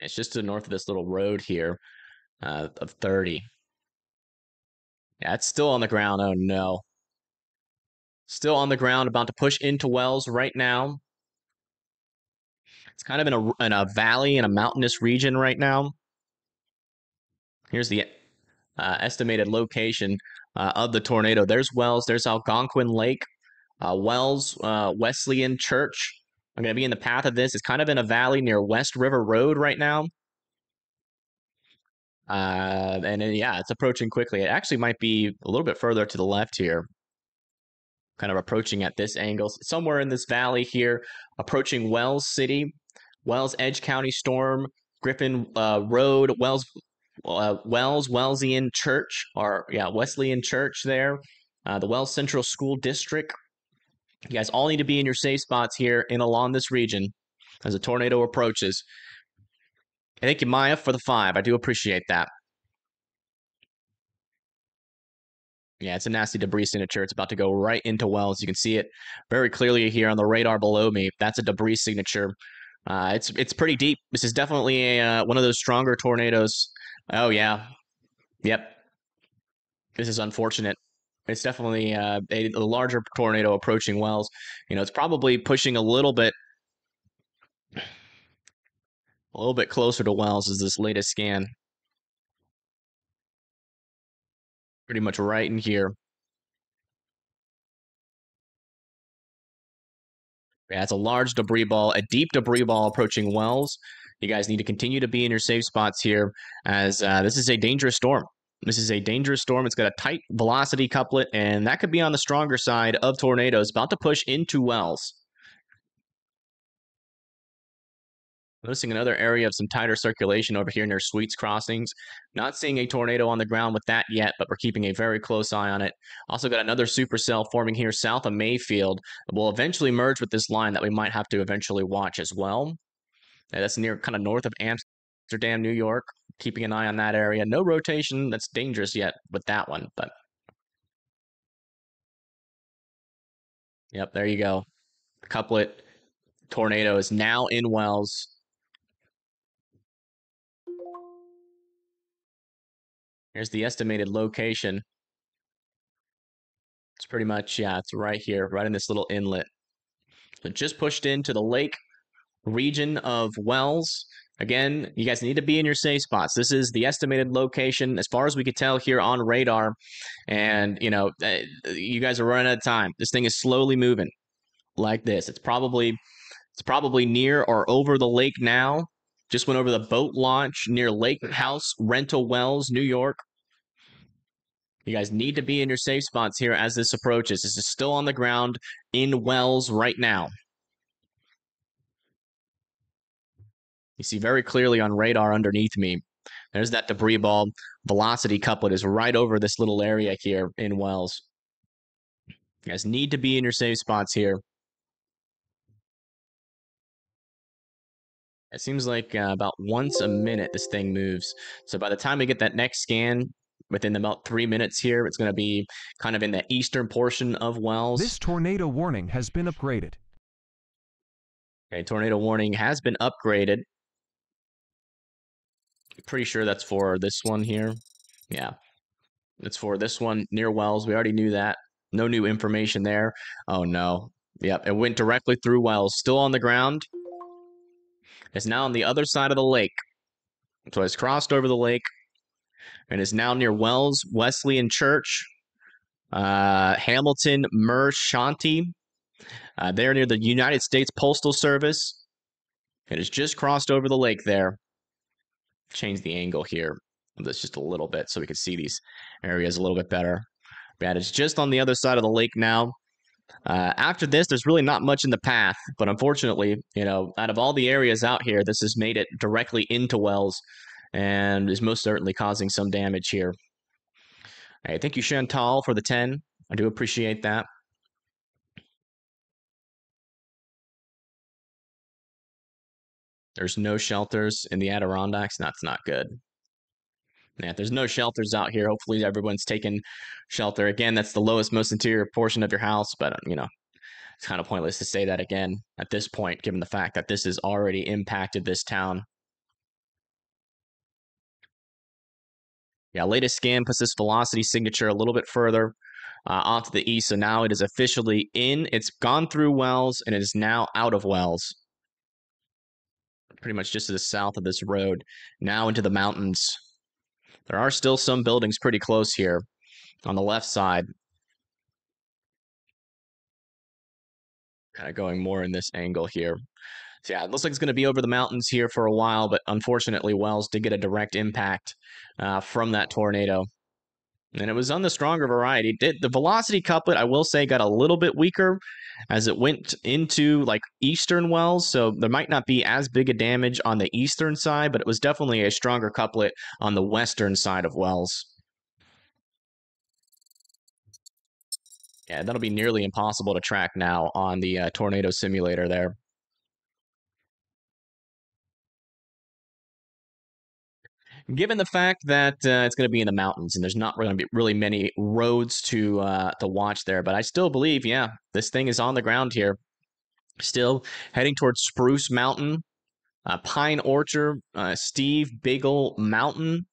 It's just to the north of this little road here uh, of 30. Yeah, it's still on the ground. Oh no. Still on the ground, about to push into Wells right now. It's kind of in a, in a valley in a mountainous region right now. Here's the uh, estimated location uh, of the tornado. There's Wells. There's Algonquin Lake. Uh, Wells uh, Wesleyan Church. I'm going to be in the path of this. It's kind of in a valley near West River Road right now. Uh, and then, yeah, it's approaching quickly. It actually might be a little bit further to the left here. Kind of approaching at this angle. Somewhere in this valley here, approaching Wells City, Wells Edge County Storm, Griffin uh, Road, Wells uh, Wells Wellesian Church, or yeah, Wesleyan Church there, uh, the Wells Central School District. You guys all need to be in your safe spots here and along this region as a tornado approaches. Thank you, Maya, for the five. I do appreciate that. Yeah, it's a nasty debris signature. It's about to go right into Wells. You can see it very clearly here on the radar below me. That's a debris signature. Uh, it's it's pretty deep. This is definitely a, uh, one of those stronger tornadoes. Oh yeah, yep. This is unfortunate. It's definitely uh, a, a larger tornado approaching Wells. You know, it's probably pushing a little bit a little bit closer to Wells is this latest scan. Pretty much right in here. Yeah, it's a large debris ball, a deep debris ball approaching Wells. You guys need to continue to be in your safe spots here as uh, this is a dangerous storm. This is a dangerous storm. It's got a tight velocity couplet, and that could be on the stronger side of tornadoes. About to push into Wells. Noticing another area of some tighter circulation over here near Sweets Crossings. Not seeing a tornado on the ground with that yet, but we're keeping a very close eye on it. Also got another supercell forming here south of Mayfield. will eventually merge with this line that we might have to eventually watch as well. That's near kind of north of Amsterdam, New York. Keeping an eye on that area. No rotation that's dangerous yet with that one, but Yep, there you go. Couplet tornado is now in Wells. Here's the estimated location. It's pretty much, yeah, it's right here, right in this little inlet. So just pushed into the lake region of Wells. Again, you guys need to be in your safe spots. This is the estimated location as far as we could tell here on radar. And, you know, eh, you guys are running out of time. This thing is slowly moving like this. It's probably it's probably near or over the lake now. Just went over the boat launch near Lake House Rental Wells, New York. You guys need to be in your safe spots here as this approaches. This is still on the ground in Wells right now. You see very clearly on radar underneath me. There's that debris ball. Velocity couplet is right over this little area here in Wells. You guys need to be in your safe spots here. It seems like uh, about once a minute this thing moves. So by the time we get that next scan, within about three minutes here. It's going to be kind of in the eastern portion of Wells. This tornado warning has been upgraded. Okay, tornado warning has been upgraded. Pretty sure that's for this one here. Yeah, it's for this one near Wells. We already knew that. No new information there. Oh no. Yep, it went directly through Wells. Still on the ground. It's now on the other side of the lake. So it's crossed over the lake and is now near Wells Wesleyan Church, uh, Hamilton Mershonti. Uh, they're near the United States Postal Service. It has just crossed over the lake there. Change the angle here of this just a little bit so we can see these areas a little bit better. But it's just on the other side of the lake now. Uh, after this, there's really not much in the path, but unfortunately, you know, out of all the areas out here, this has made it directly into Wells and is most certainly causing some damage here. Hey, thank you, Chantal, for the 10. I do appreciate that. There's no shelters in the Adirondacks, and that's not good. Yeah, there's no shelters out here, hopefully everyone's taking shelter. Again, that's the lowest, most interior portion of your house, but you know, it's kind of pointless to say that again at this point, given the fact that this has already impacted this town. Yeah, latest scan puts this velocity signature a little bit further uh, off to the east. So now it is officially in. It's gone through Wells and it is now out of Wells. Pretty much just to the south of this road, now into the mountains. There are still some buildings pretty close here on the left side. Kind of going more in this angle here. So yeah, it looks like it's going to be over the mountains here for a while, but unfortunately, Wells did get a direct impact uh, from that tornado. And it was on the stronger variety. Did the velocity couplet, I will say, got a little bit weaker as it went into like eastern wells. So there might not be as big a damage on the eastern side, but it was definitely a stronger couplet on the western side of wells. Yeah, that'll be nearly impossible to track now on the uh, tornado simulator there. Given the fact that uh, it's going to be in the mountains and there's not going to be really many roads to uh, to watch there, but I still believe, yeah, this thing is on the ground here. Still heading towards Spruce Mountain, uh, Pine Orchard, uh, Steve Biggle Mountain.